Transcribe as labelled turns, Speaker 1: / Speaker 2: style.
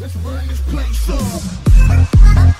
Speaker 1: Let's burn this place up.